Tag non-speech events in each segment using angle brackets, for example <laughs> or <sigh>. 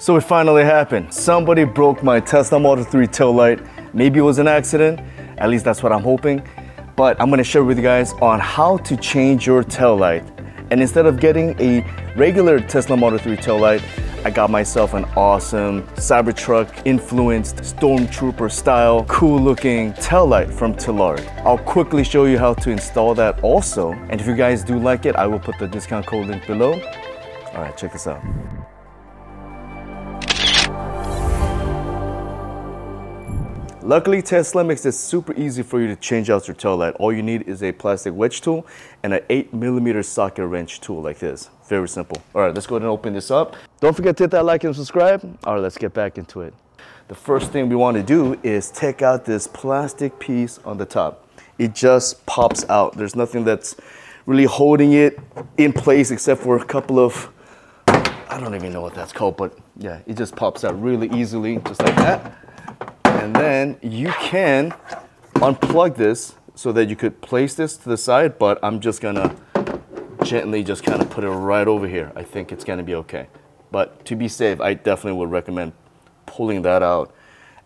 So it finally happened. Somebody broke my Tesla Model 3 tail light. Maybe it was an accident. At least that's what I'm hoping. But I'm gonna share with you guys on how to change your tail light. And instead of getting a regular Tesla Model 3 tail light, I got myself an awesome Cybertruck influenced Stormtrooper style, cool looking tail light from Tlyard. I'll quickly show you how to install that also. And if you guys do like it, I will put the discount code link below. All right, check this out. Luckily, Tesla makes it super easy for you to change out your tail light. All you need is a plastic wedge tool and an 8 millimeter socket wrench tool like this. Very simple. All right, let's go ahead and open this up. Don't forget to hit that like and subscribe. All right, let's get back into it. The first thing we want to do is take out this plastic piece on the top. It just pops out. There's nothing that's really holding it in place except for a couple of, I don't even know what that's called, but yeah, it just pops out really easily, just like that. And then you can unplug this so that you could place this to the side, but I'm just gonna gently just kind of put it right over here. I think it's gonna be okay. But to be safe, I definitely would recommend pulling that out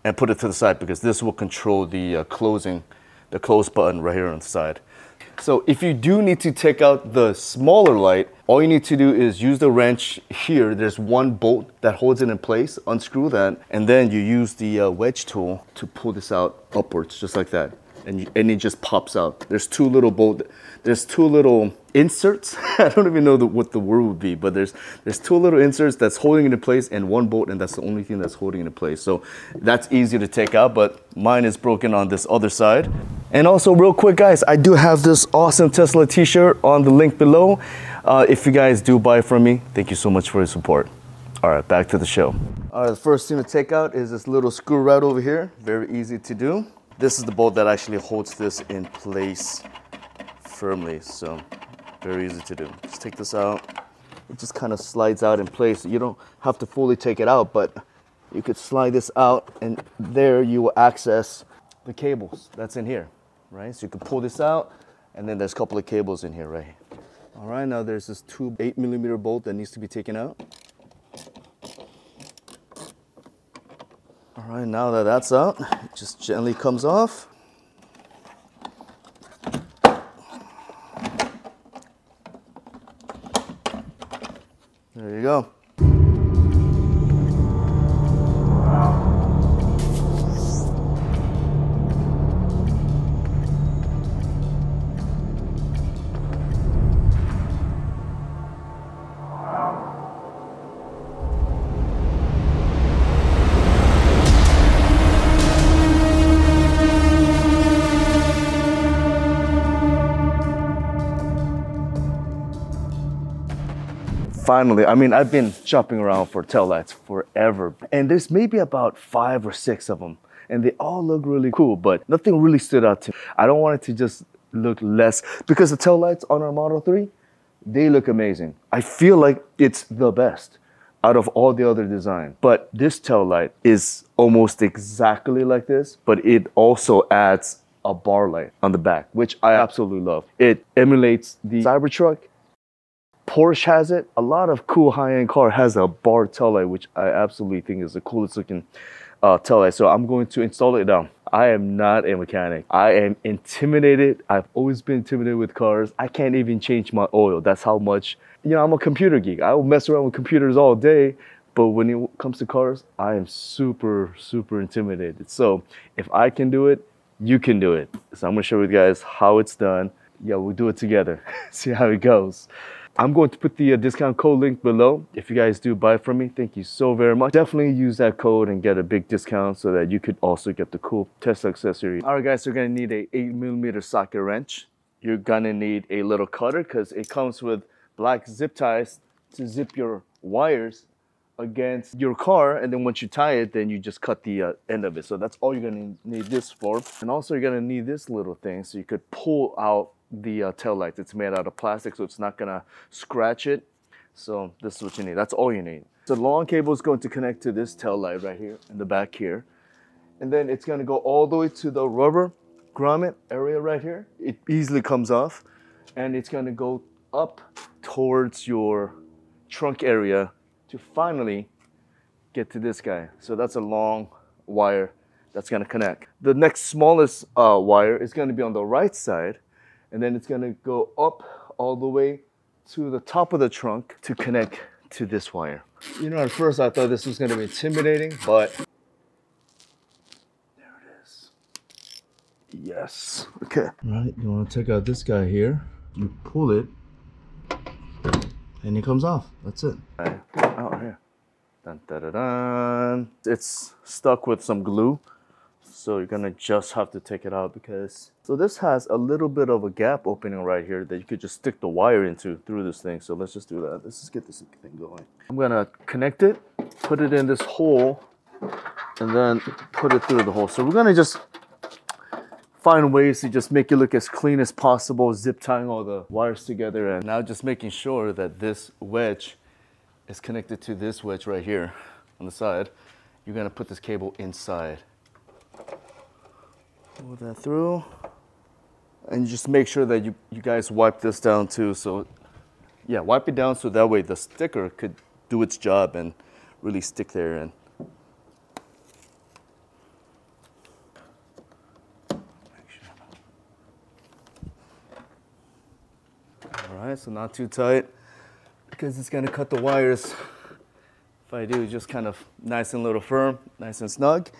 and put it to the side because this will control the uh, closing, the close button right here on the side. So if you do need to take out the smaller light, all you need to do is use the wrench here. There's one bolt that holds it in place, unscrew that, and then you use the uh, wedge tool to pull this out upwards, just like that. And, you, and it just pops out. There's two little bolt, there's two little inserts. <laughs> I don't even know the, what the word would be, but there's there's two little inserts that's holding it in place and one bolt, and that's the only thing that's holding it in place. So that's easy to take out, but mine is broken on this other side. And also, real quick, guys, I do have this awesome Tesla T-shirt on the link below. Uh, if you guys do buy from me, thank you so much for your support. All right, back to the show. All right, the first thing to take out is this little screw right over here. Very easy to do. This is the bolt that actually holds this in place firmly. So very easy to do. Just take this out. It just kind of slides out in place. You don't have to fully take it out, but you could slide this out and there you will access the cables that's in here, right? So you can pull this out and then there's a couple of cables in here, right? All right, now there's this two eight millimeter bolt that needs to be taken out. All right, now that that's out, it just gently comes off. Finally, I mean, I've been shopping around for tail lights forever, and there's maybe about five or six of them, and they all look really cool, but nothing really stood out to me. I don't want it to just look less, because the tail lights on our Model 3, they look amazing. I feel like it's the best out of all the other design. But this tail light is almost exactly like this, but it also adds a bar light on the back, which I absolutely love. It emulates the Cybertruck Porsche has it. A lot of cool high-end car has a bar tail light, which I absolutely think is the coolest looking uh, tail light. So I'm going to install it now. I am not a mechanic. I am intimidated. I've always been intimidated with cars. I can't even change my oil. That's how much, you know, I'm a computer geek. I will mess around with computers all day. But when it comes to cars, I am super, super intimidated. So if I can do it, you can do it. So I'm gonna show you guys how it's done. Yeah, we'll do it together. <laughs> See how it goes. I'm going to put the uh, discount code link below. If you guys do buy from me, thank you so very much. Definitely use that code and get a big discount so that you could also get the cool Tesla accessory. All right, guys, you're gonna need a 8 millimeter socket wrench. You're gonna need a little cutter because it comes with black zip ties to zip your wires against your car and then once you tie it then you just cut the uh, end of it so that's all you're gonna need this for and also you're gonna need this little thing so you could pull out the uh, tail lights. It's made out of plastic, so it's not gonna scratch it. So this is what you need. That's all you need. The long cable is going to connect to this tail light right here in the back here. And then it's gonna go all the way to the rubber grommet area right here. It easily comes off and it's gonna go up towards your trunk area to finally get to this guy. So that's a long wire that's gonna connect. The next smallest uh, wire is gonna be on the right side, and then it's gonna go up all the way to the top of the trunk to connect to this wire. You know, at first I thought this was gonna be intimidating, but there it is. Yes. Okay. All right, you wanna take out this guy here. You pull it, and it comes off. That's it. Right. Out here. Dun, dun, dun, dun. It's stuck with some glue. So you're gonna just have to take it out because, so this has a little bit of a gap opening right here that you could just stick the wire into through this thing. So let's just do that. Let's just get this thing going. I'm gonna connect it, put it in this hole, and then put it through the hole. So we're gonna just find ways to just make it look as clean as possible, zip tying all the wires together. And now just making sure that this wedge is connected to this wedge right here on the side. You're gonna put this cable inside. Pull that through. And just make sure that you, you guys wipe this down too. So yeah, wipe it down so that way the sticker could do its job and really stick there and All right, so not too tight because it's gonna cut the wires. If I do, just kind of nice and little firm, nice and snug.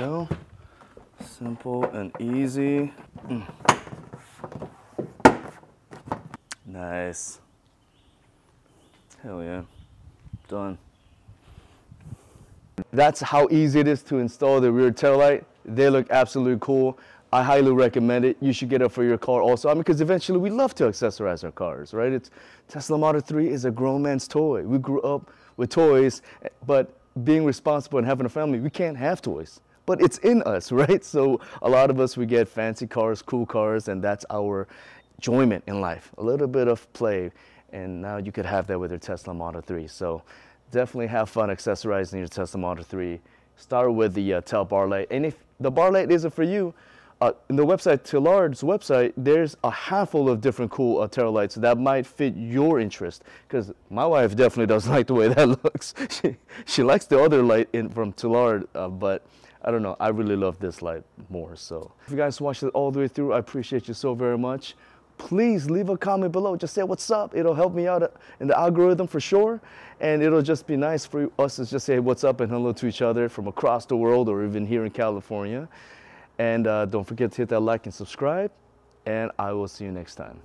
Go. Simple and easy. Mm. Nice. Hell yeah. Done. That's how easy it is to install the rear tail light. They look absolutely cool. I highly recommend it. You should get it for your car also. I mean, because eventually we love to accessorize our cars, right? It's Tesla Model 3 is a grown man's toy. We grew up with toys, but being responsible and having a family, we can't have toys. But it's in us, <laughs> right? So a lot of us, we get fancy cars, cool cars, and that's our enjoyment in life. A little bit of play, and now you could have that with your Tesla Model 3. So definitely have fun accessorizing your Tesla Model 3. Start with the uh, tail bar light. And if the bar light isn't for you, uh, in the website, Tlyard's website, there's a handful of different cool uh, tail lights that might fit your interest. Because my wife definitely doesn't <laughs> like the way that looks. she, she likes the other light in, from Tillard, uh, but I don't know, I really love this light more. So if you guys watched it all the way through, I appreciate you so very much. Please leave a comment below. Just say what's up. It'll help me out in the algorithm for sure. And it'll just be nice for us to just say what's up and hello to each other from across the world or even here in California. And uh, don't forget to hit that like and subscribe. And I will see you next time.